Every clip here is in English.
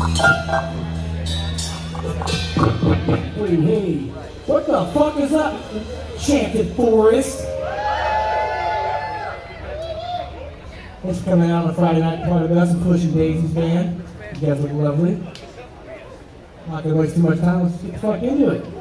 Hey, hey, what the fuck is up, Chanted Forest? Thanks for coming out on a Friday night party with us and Pushing Daisies band. You guys look lovely. Not gonna waste too much time, let's get the fuck into it.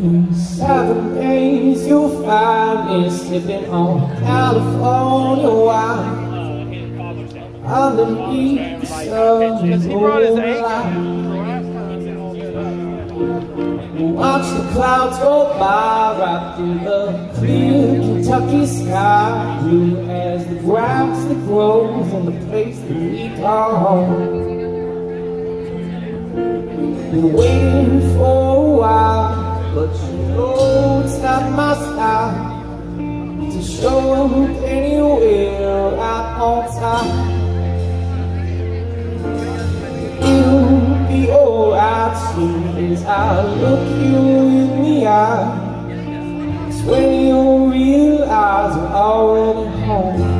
Seven days you'll find me slipping on California wine. Underneath sun's moonlight. Watch the clouds go by right through the clear Kentucky sky. Blue as the grass that grows in the place that we call home Been waiting for a while but you know it's not my style To show up anywhere out on time You'll be alright soon as I look you in the eye. It's when you realize you're already home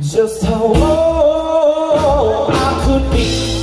just how low I could be.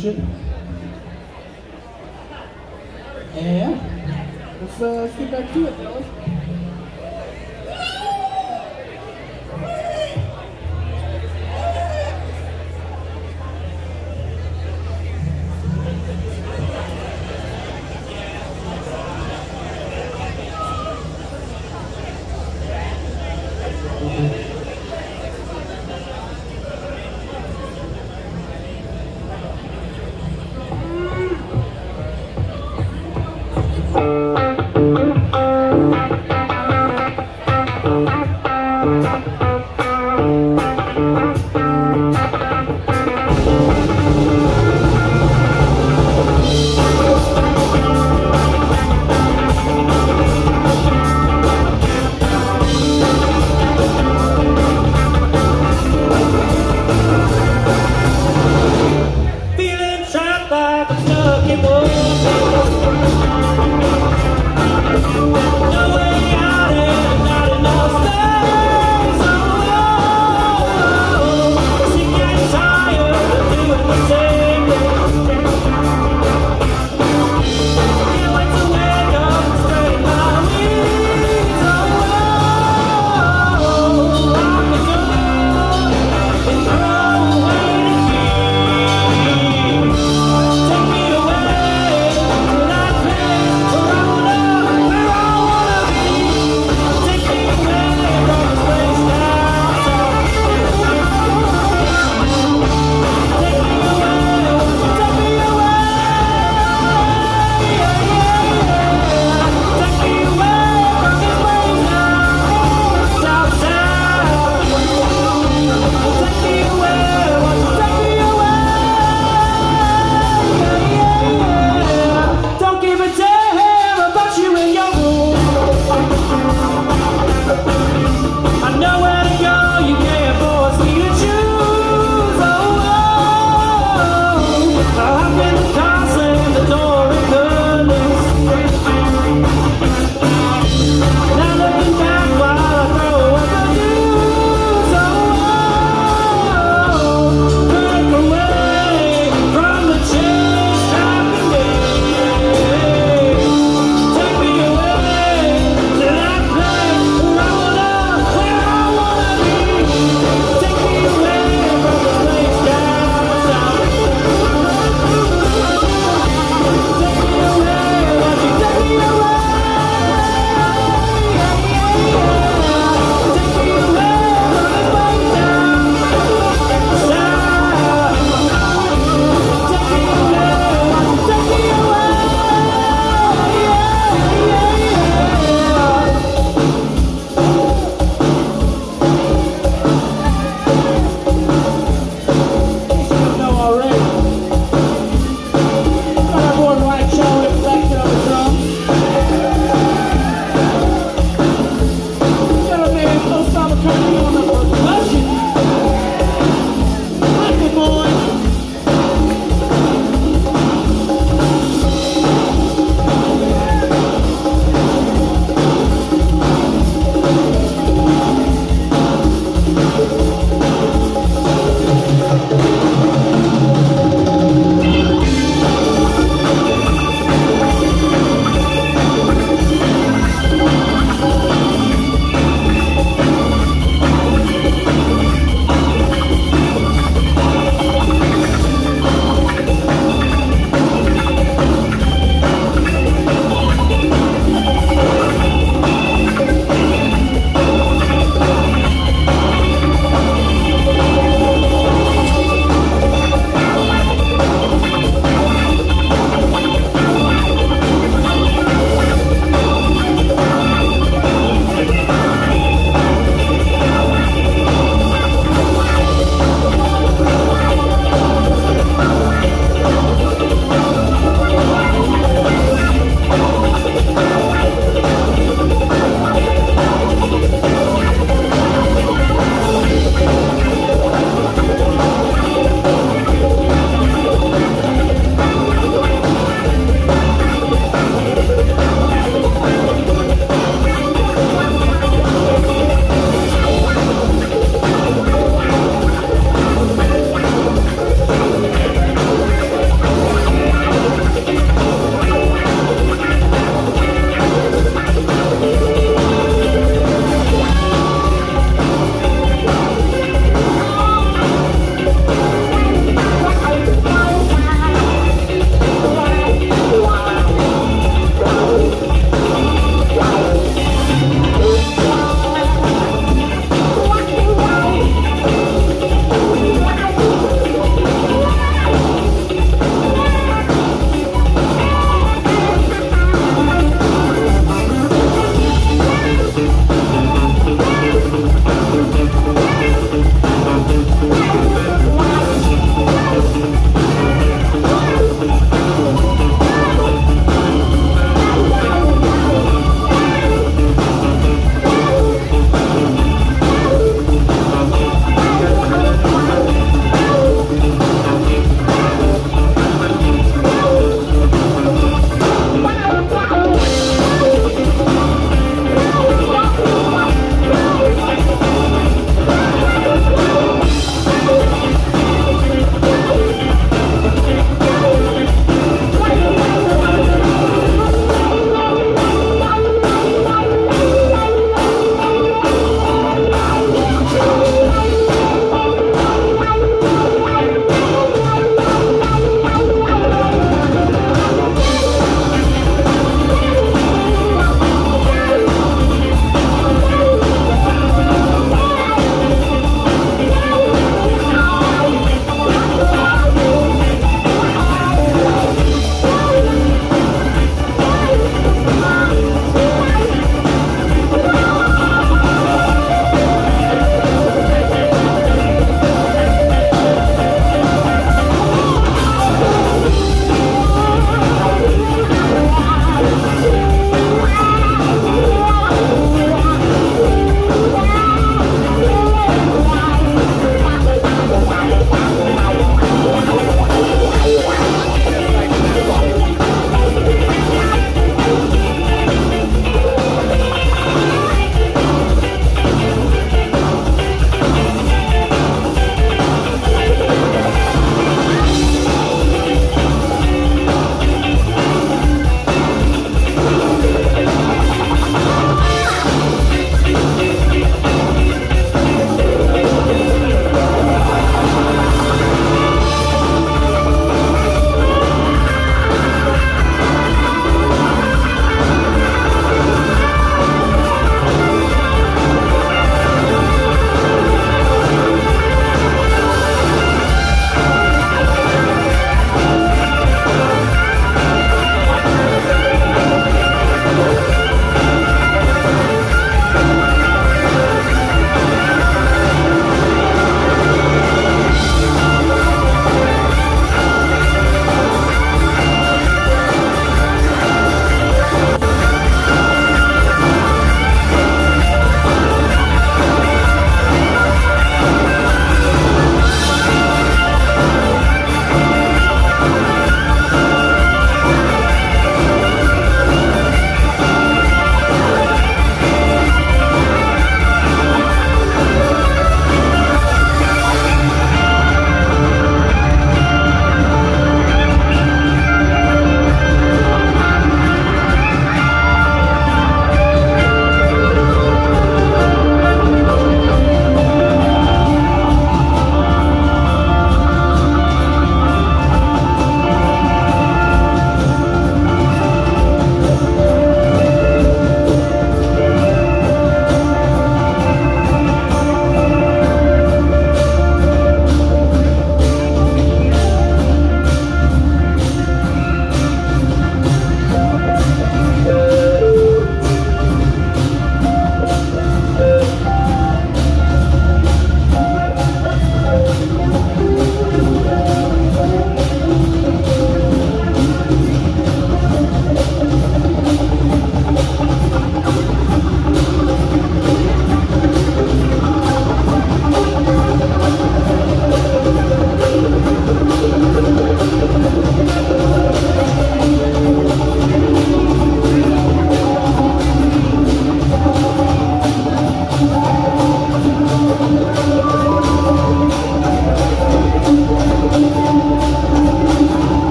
Feeling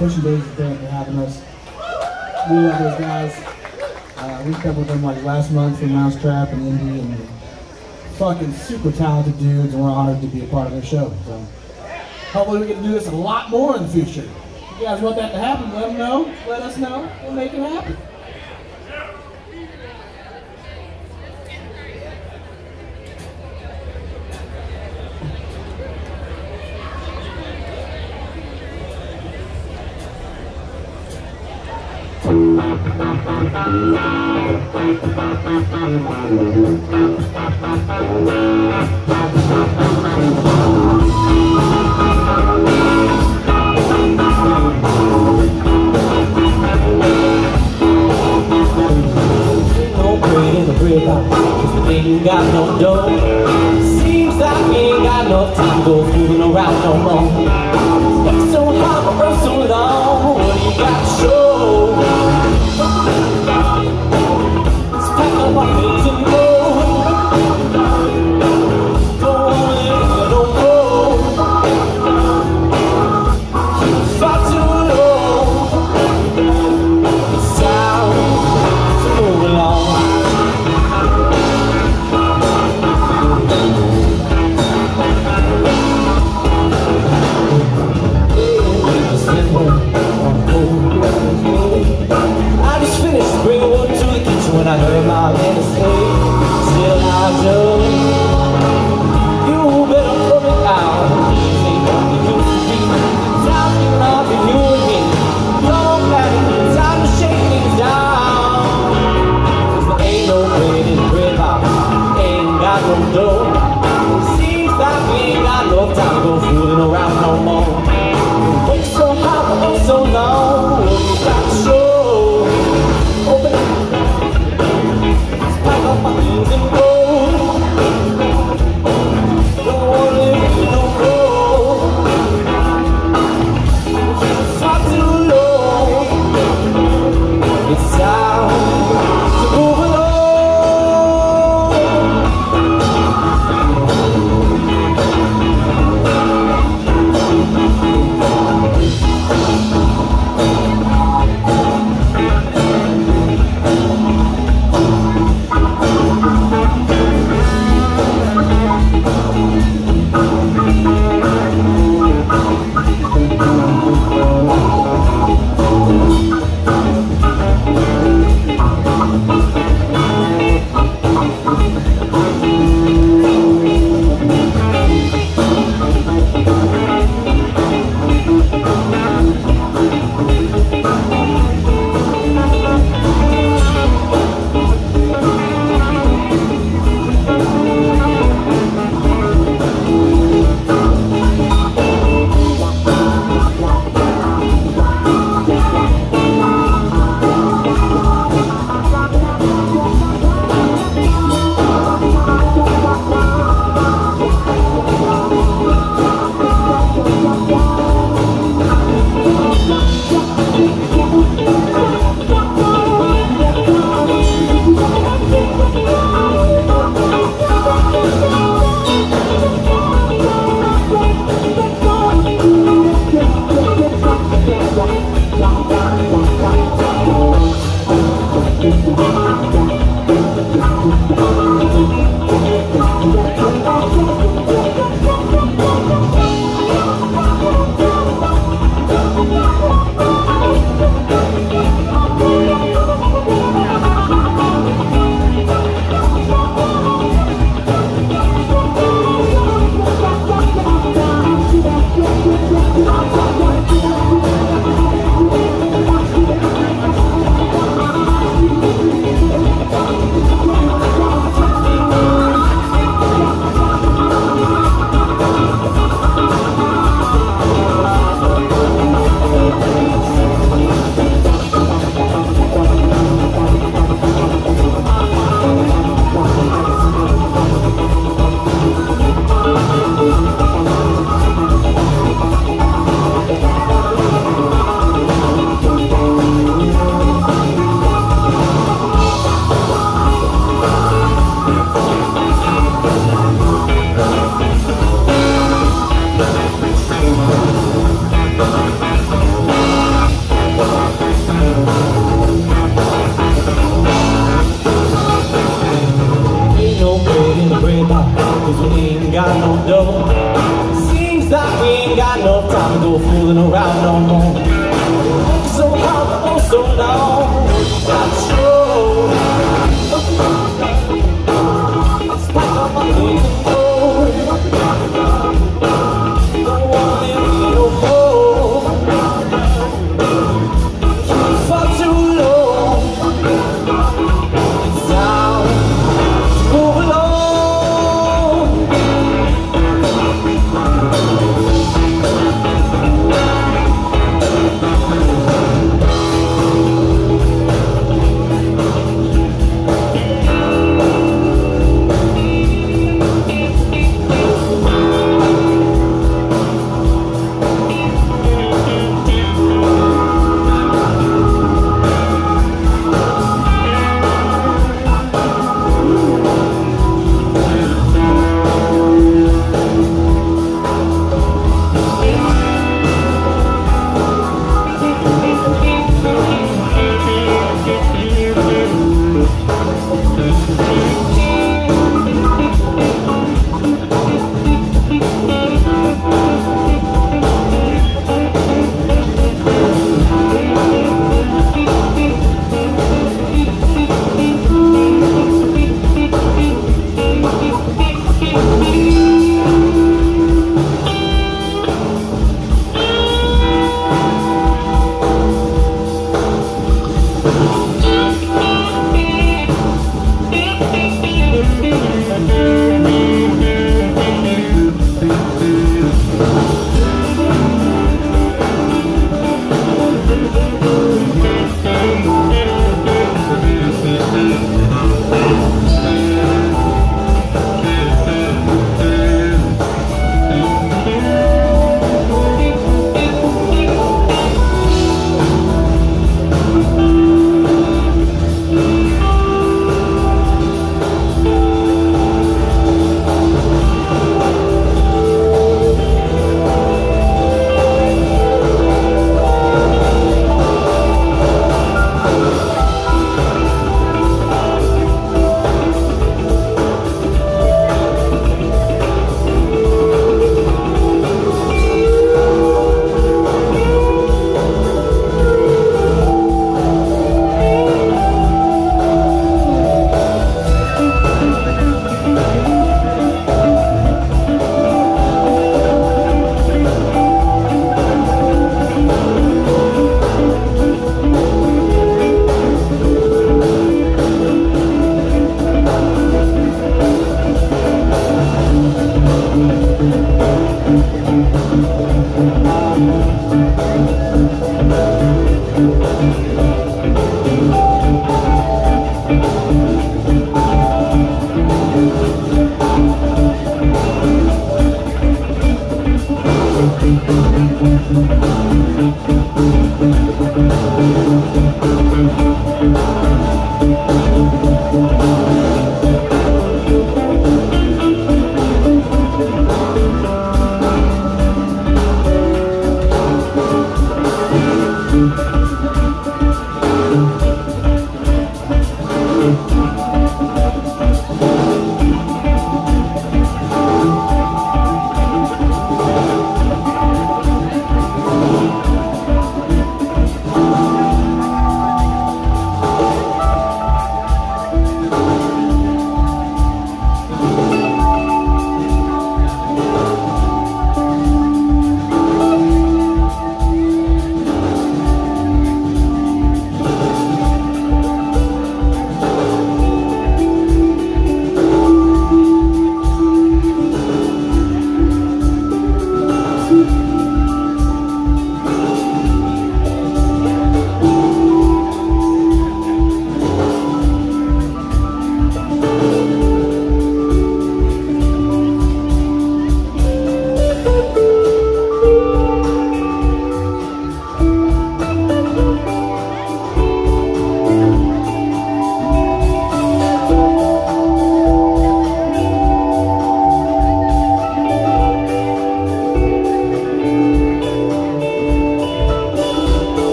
shout out to Pushing Daisy for having us. We love those guys. Uh, we kept with them like last month for Mousetrap and Indy and fucking super talented dudes and we're honored to be a part of their show. So hopefully we to do this a lot more in the future. If you guys want that to happen, let them know. Let us know. We'll make it happen. Ain't got no. Seems like we ain't got enough time go fooling around no more. Stuck so hard for so long. What do you got to show?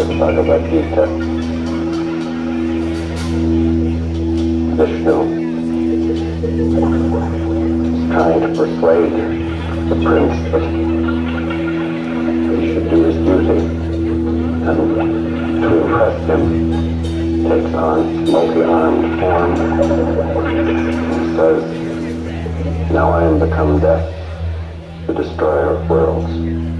Scripture Bhagavad Gita. Vishnu is trying to persuade the prince that he should do his duty and to impress him takes on multi-armed form and says, Now I am become death, the destroyer of worlds.